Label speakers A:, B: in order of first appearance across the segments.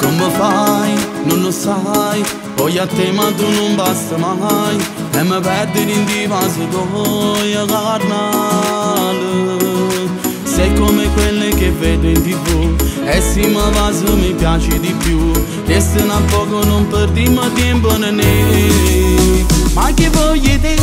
A: Come fai? Non lo sai, poi a te ma tu non basta mai. E mi perdi in divaso a carnale Sei come quelle che vedo in tv. E sì ma vaso mi piace di più. E se non poco non perdi perdiamo tempo né Ma che voglio te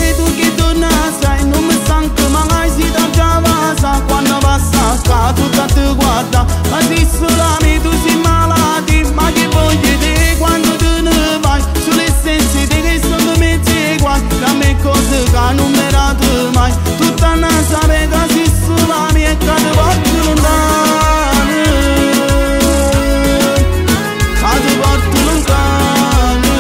A: ti guarda Ma ti solami tu sei malati Ma che voglio di quando te ne vai? Sulle essenze di che sono mezzi guai Da me cose che non mi rate mai. Tutta la sapeta si solami e che ti voglio lontano Che ti voglio lontano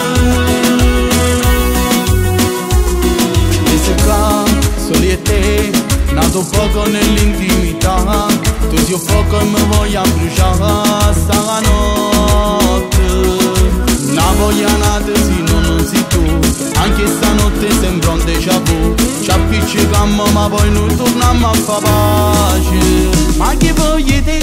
A: E se qua soli e te Nato poco nell'intimità. Tudo eu foco me voy a brujar hasta la notte N-a voia nada zi nu nu zi tu. Anche stanotte sembra un déjà vu. Ci appiccicammo ma poi non tornammo a fa pace Ma che voglio te